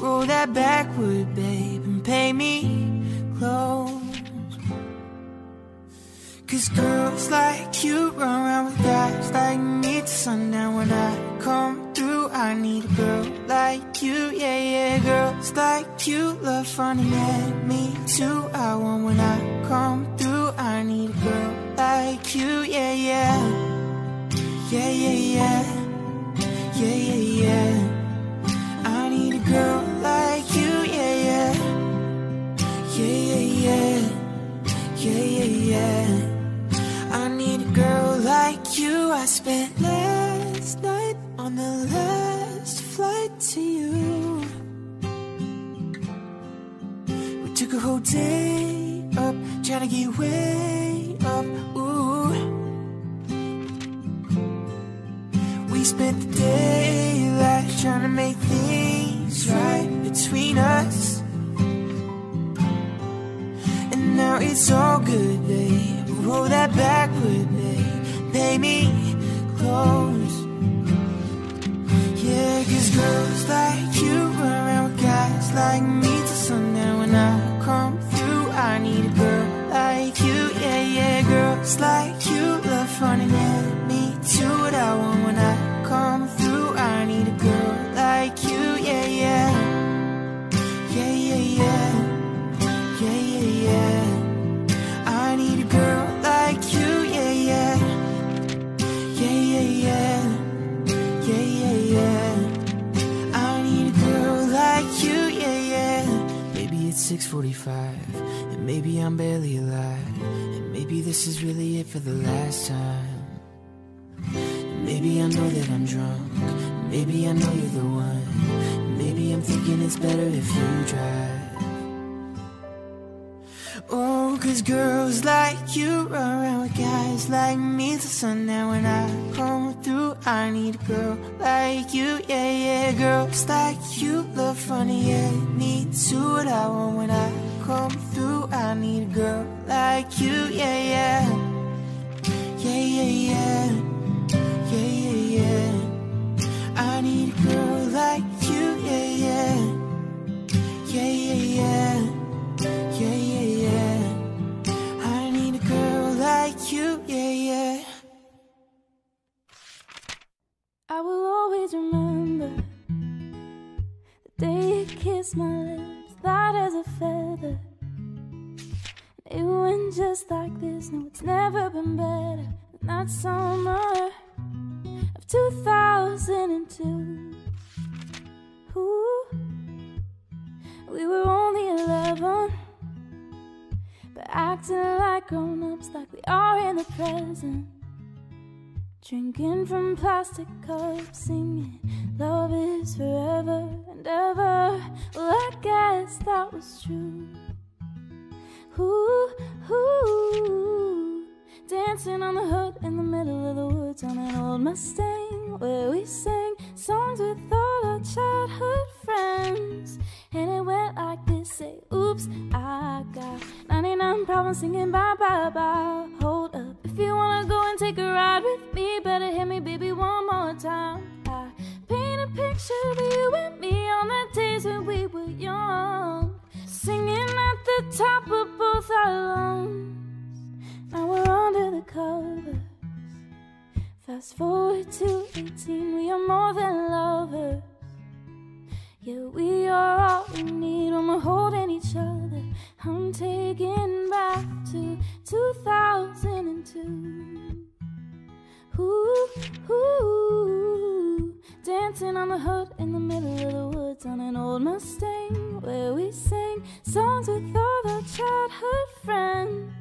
Roll that Backwood, babe, and pay me close. Cause girls like you run around with guys like me till sundown when I come through. I need a girl like you, yeah, yeah. Girls like you love fun at me too. I want when I come through. I need a girl like you, yeah. Yeah, yeah, yeah. Yeah, Yeah, yeah. I need a girl like you. I spent last night on the last flight to you. We took a whole day up, trying to get way up. It's all good, babe. Roll that Backwood, babe. Pay me close. Yeah, cause girls like you around guys like me it's 6:45, and maybe I'm barely alive, and maybe this is really it for the last time. And maybe I know that I'm drunk, maybe I know you're the one. Maybe I'm thinking it's better if you drive. Oh, cause girls like you run around with guys like me till sundown. When I come through, I need a girl like you, yeah, yeah. Girls like you love funny, yeah. Me too, what I want when I come through. I need a girl like you, yeah, yeah. Yeah, yeah, yeah. Yeah, yeah, yeah. I need a girl like kissed my lips, light as a feather. It went just like this. No, it's never been better than that summer of 2002. Ooh, we were only 11, but acting like grown ups, like we are in the present. Drinking from plastic cups, singing Love is forever and ever. Well, I guess that was true. Ooh, ooh. Dancing on the hood in the middle of the woods on an old Mustang where we sang songs with all our childhood friends. And it went like this say, Oops, I got 99 problems singing bye bye bye. Take a ride with me, better hit me, baby, one more time. I paint a picture of you and me on the days when we were young, singing at the top of both our lungs. Now we're under the covers. Fast forward to 18, we are more than lovers. Yeah, we are all we need when we're holding each other. I'm taken back to 2002. On the hood in the middle of the woods on an old Mustang where we sang songs with all our childhood friends.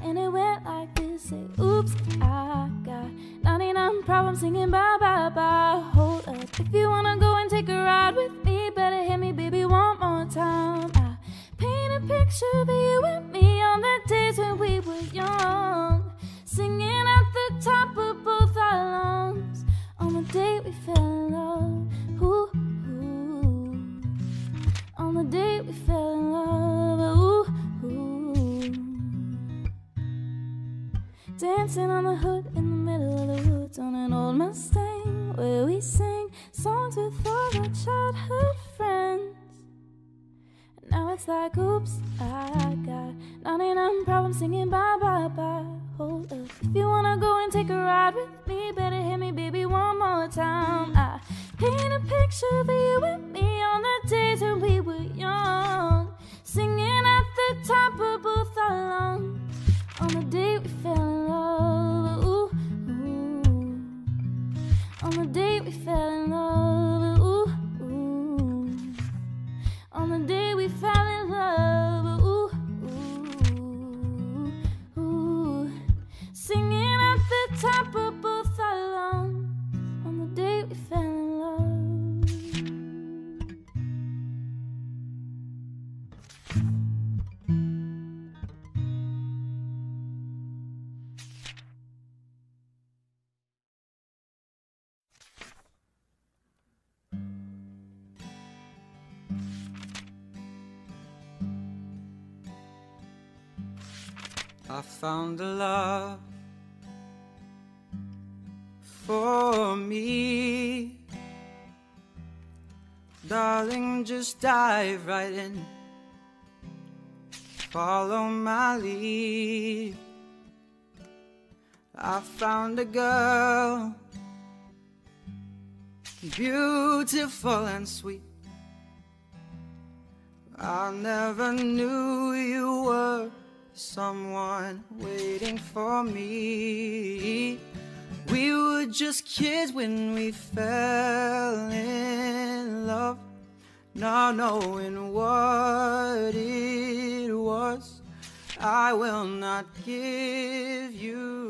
And it went like this say, Oops, I got 99 problems singing bye bye bye. Hold up, if you wanna go and take a ride with me, better hit me, baby, one more time. I paint a picture of you Dancing on the hood in the middle of the woods on an old Mustang where we sang songs with all our childhood friends. Now it's like, oops, I got 99 problems singing bye bye bye. Hold up. If you wanna go and take a ride with me, better hit me, baby, one more time. I paint a picture of you and me on the days when we were young, singing at the top of I found a love for me. Darling, just dive right in. Follow my lead. I found a girl, beautiful and sweet. I never knew you were someone waiting for me. We were just kids when we fell in love, not knowing what it. I will not give you.